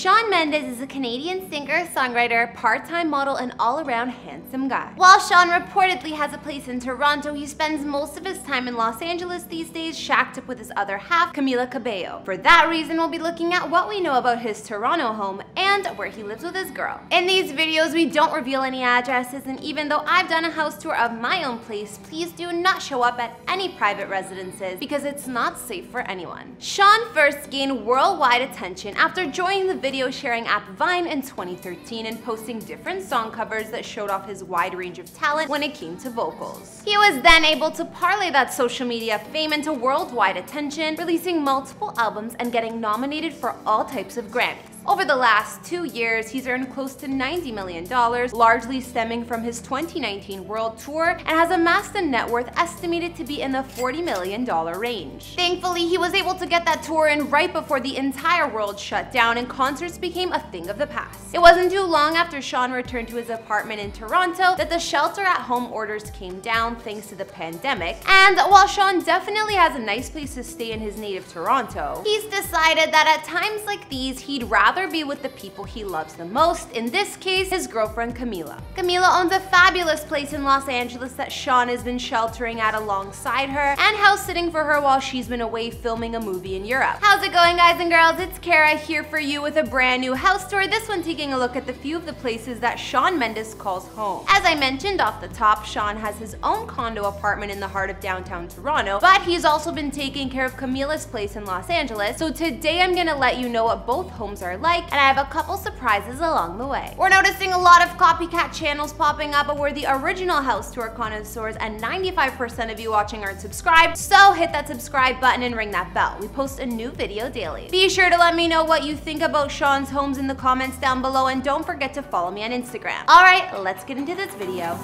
Shawn Mendes is a Canadian singer, songwriter, part-time model, and all-around handsome guy. While Shawn reportedly has a place in Toronto, he spends most of his time in Los Angeles these days, shacked up with his other half, Camila Cabello. For that reason, we'll be looking at what we know about his Toronto home and where he lives with his girl. In these videos, we don't reveal any addresses, and even though I've done a house tour of my own place, please do not show up at any private residences because it's not safe for anyone. Shawn first gained worldwide attention after joining the video sharing app Vine in 2013 and posting different song covers that showed off his wide range of talent when it came to vocals. He was then able to parlay that social media fame into worldwide attention, releasing multiple albums and getting nominated for all types of Grammys. Over the last two years, he's earned close to $90 million, largely stemming from his 2019 world tour, and has amassed a net worth estimated to be in the $40 million range. Thankfully, he was able to get that tour in right before the entire world shut down and concerts became a thing of the past. It wasn't too long after Shawn returned to his apartment in Toronto that the shelter-at-home orders came down thanks to the pandemic, and while Shawn definitely has a nice place to stay in his native Toronto, he's decided that at times like these, he'd rather rather be with the people he loves the most, in this case, his girlfriend Camila. Camila owns a fabulous place in Los Angeles that Shawn has been sheltering at alongside her and house sitting for her while she's been away filming a movie in Europe. How's it going guys and girls? It's Kara here for you with a brand new house tour, this one taking a look at the few of the places that Shawn Mendes calls home. As I mentioned off the top, Shawn has his own condo apartment in the heart of downtown Toronto, but he's also been taking care of Camila's place in Los Angeles, so today I'm gonna let you know what both homes are like, and I have a couple surprises along the way. We're noticing a lot of copycat channels popping up, but we're the original house tour connoisseurs, and 95% of you watching aren't subscribed, so hit that subscribe button and ring that bell. We post a new video daily. Be sure to let me know what you think about Shawn's homes in the comments down below, and don't forget to follow me on Instagram. Alright, let's get into this video.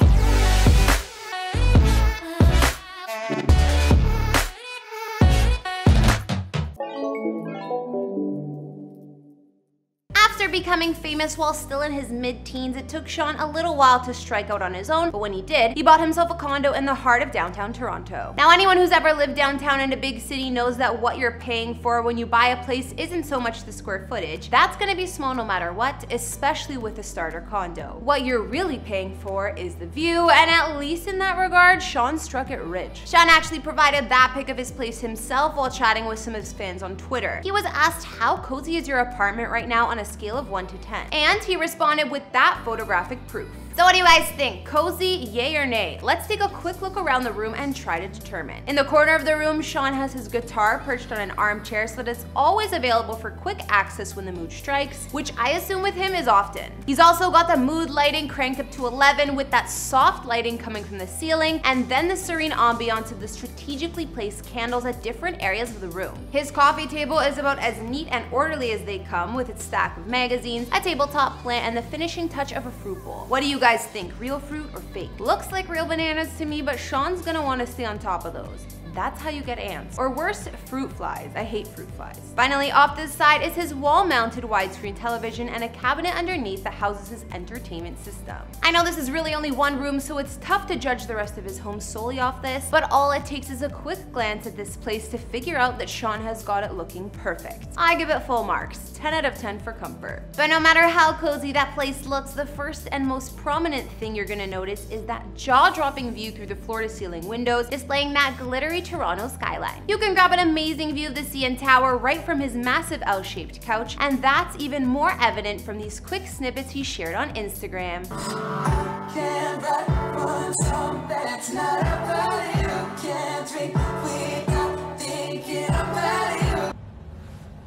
Becoming famous while still in his mid-teens, it took Shawn a little while to strike out on his own, but when he did, he bought himself a condo in the heart of downtown Toronto. Now anyone who's ever lived downtown in a big city knows that what you're paying for when you buy a place isn't so much the square footage. That's gonna be small no matter what, especially with a starter condo. What you're really paying for is the view, and at least in that regard, Shawn struck it rich. Shawn actually provided that pic of his place himself while chatting with some of his fans on Twitter. He was asked how cozy is your apartment right now on a scale of 1 to 10. And he responded with that photographic proof. So what do you guys think? Cozy, yay or nay? Let's take a quick look around the room and try to determine. In the corner of the room, Shawn has his guitar perched on an armchair so that it's always available for quick access when the mood strikes, which I assume with him is often. He's also got the mood lighting cranked up to 11 with that soft lighting coming from the ceiling, and then the serene ambiance of the strategically placed candles at different areas of the room. His coffee table is about as neat and orderly as they come with its stack of magazines, a tabletop plant, and the finishing touch of a fruit bowl. What do you guys think, real fruit or fake? Looks like real bananas to me, but Shawn's gonna wanna stay on top of those. That's how you get ants. Or worse, fruit flies. I hate fruit flies. Finally, off this side is his wall-mounted widescreen television and a cabinet underneath that houses his entertainment system. I know this is really only one room, so it's tough to judge the rest of his home solely off this, but all it takes is a quick glance at this place to figure out that Shawn has got it looking perfect. I give it full marks, 10 out of 10 for comfort. But no matter how cozy that place looks, the first and most prominent thing you're gonna notice is that jaw-dropping view through the floor-to-ceiling windows, displaying that glittery Toronto skyline. You can grab an amazing view of the CN Tower right from his massive L-shaped couch, and that's even more evident from these quick snippets he shared on Instagram.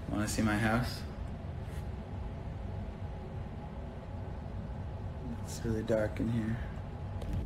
Wanna see my house? It's really dark in here.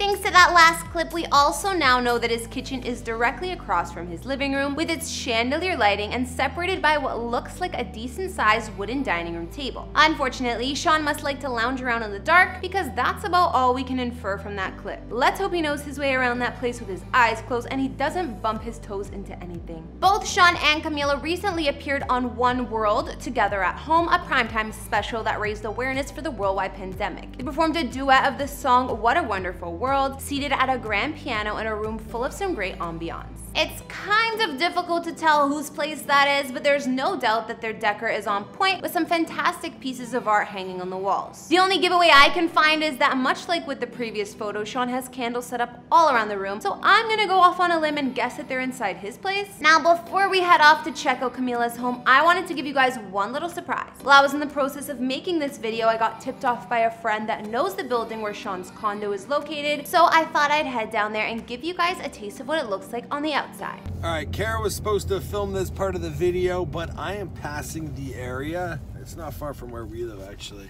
Thanks to that last clip, we also now know that his kitchen is directly across from his living room with its chandelier lighting and separated by what looks like a decent sized wooden dining room table. Unfortunately, Shawn must like to lounge around in the dark because that's about all we can infer from that clip. Let's hope he knows his way around that place with his eyes closed and he doesn't bump his toes into anything. Both Shawn and Camila recently appeared on One World Together at Home, a primetime special that raised awareness for the worldwide pandemic. They performed a duet of the song What a Wonderful World, seated at a grand piano in a room full of some great ambiance. It's kind of difficult to tell whose place that is, but there's no doubt that their decor is on point with some fantastic pieces of art hanging on the walls. The only giveaway I can find is that much like with the previous photo, Shawn has candles set up all around the room, so I'm gonna go off on a limb and guess that they're inside his place. Now, before we head off to check out Camila's home, I wanted to give you guys one little surprise. While I was in the process of making this video, I got tipped off by a friend that knows the building where Shawn's condo is located, so I thought I'd head down there and give you guys a taste of what it looks like on the outside. All right, Kara was supposed to film this part of the video, but I am passing the area. It's not far from where we live, actually.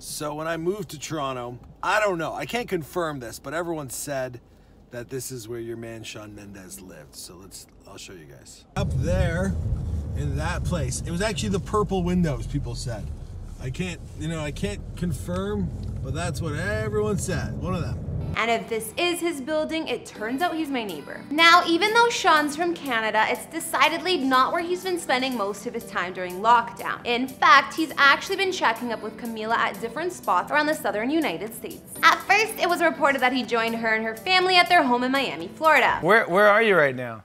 So when I moved to Toronto, I don't know, I can't confirm this, but everyone said that this is where your man Shawn Mendes lived. So let's, I'll show you guys. Up there, in that place, it was actually the purple windows, people said. I can't, you know, I can't confirm, but that's what everyone said. One of them. And if this is his building, it turns out he's my neighbor. Now, even though Shawn's from Canada, it's decidedly not where he's been spending most of his time during lockdown. In fact, he's actually been checking up with Camila at different spots around the southern United States. At first, it was reported that he joined her and her family at their home in Miami, Florida. Where where are you right now?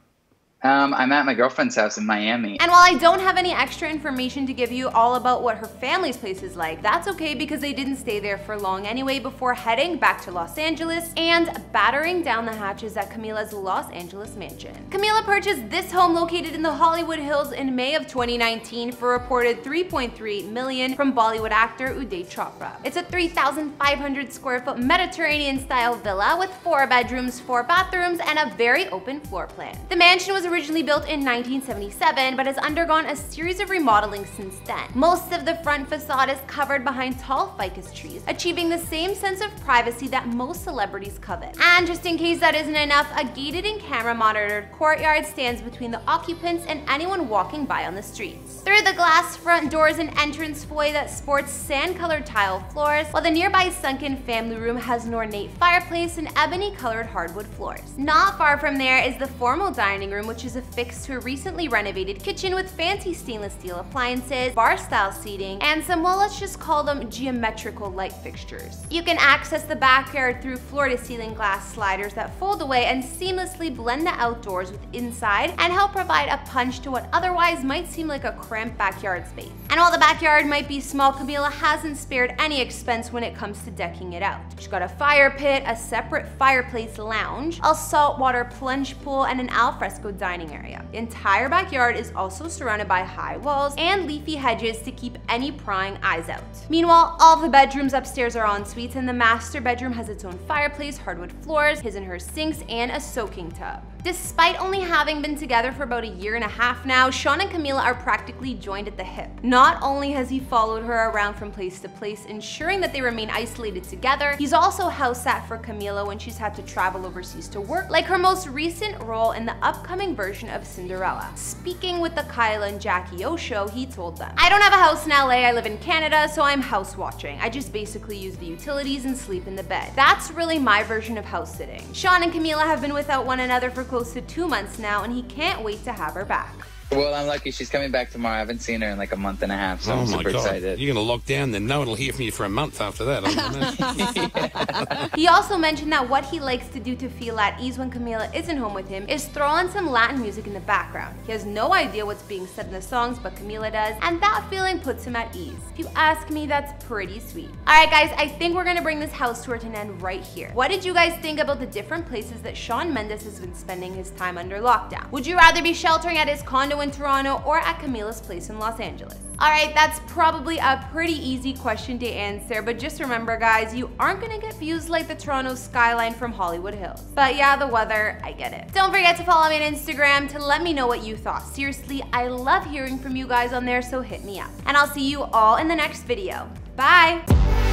Um, I'm at my girlfriend's house in Miami. And while I don't have any extra information to give you all about what her family's place is like, that's okay because they didn't stay there for long anyway before heading back to Los Angeles and battering down the hatches at Camila's Los Angeles mansion. Camila purchased this home located in the Hollywood Hills in May of 2019 for reported 3.3 million from Bollywood actor Uday Chopra. It's a 3,500 square foot Mediterranean style villa with four bedrooms, four bathrooms, and a very open floor plan. The mansion was originally built in 1977, but has undergone a series of remodeling since then. Most of the front facade is covered behind tall ficus trees, achieving the same sense of privacy that most celebrities covet. And just in case that isn't enough, a gated and camera monitored courtyard stands between the occupants and anyone walking by on the streets. Through the glass front doors and entrance foyer that sports sand-colored tile floors, while the nearby sunken family room has an ornate fireplace and ebony-colored hardwood floors. Not far from there is the formal dining room, which is affixed to a recently renovated kitchen with fancy stainless steel appliances, bar-style seating, and some, well, let's just call them geometrical light fixtures. You can access the backyard through floor-to-ceiling glass sliders that fold away and seamlessly blend the outdoors with inside and help provide a punch to what otherwise might seem like a cramped backyard space. And while the backyard might be small, Camila hasn't spared any expense when it comes to decking it out. She's got a fire pit, a separate fireplace lounge, a saltwater plunge pool, and an alfresco dining area. The entire backyard is also surrounded by high walls and leafy hedges to keep any prying eyes out. Meanwhile, all the bedrooms upstairs are en suites and the master bedroom has its own fireplace, hardwood floors, his and her sinks, and a soaking tub. Despite only having been together for about a year and a half now, Shawn and Camila are practically joined at the hip. Not only has he followed her around from place to place, ensuring that they remain isolated together, he's also house sat for Camila when she's had to travel overseas to work, like her most recent role in the upcoming version of Cinderella. Speaking with the Kyle and Jackie O show, he told them, I don't have a house in LA, I live in Canada, so I'm house watching. I just basically use the utilities and sleep in the bed. That's really my version of house sitting. Shawn and Camila have been without one another for close to two months now, and he can't wait to have her back. Well, I'm lucky she's coming back tomorrow. I haven't seen her in like a month and a half, so oh I'm my super god! excited. You're gonna lock down, then no one will hear from you for a month after that. I He also mentioned that what he likes to do to feel at ease when Camila isn't home with him is throw on some Latin music in the background. He has no idea what's being said in the songs, but Camila does, and that feeling puts him at ease. If you ask me, that's pretty sweet. Alright guys, I think we're gonna bring this house tour to an end right here. What did you guys think about the different places that Shawn Mendes has been spending his time under lockdown? Would you rather be sheltering at his condo in Toronto or at Camila's place in Los Angeles? Alright, that's probably a pretty easy question to answer, but just remember guys, you aren't gonna get views like the Toronto skyline from Hollywood Hills. But yeah, the weather, I get it. Don't forget to follow me on Instagram to let me know what you thought. Seriously, I love hearing from you guys on there, so hit me up. And I'll see you all in the next video. Bye!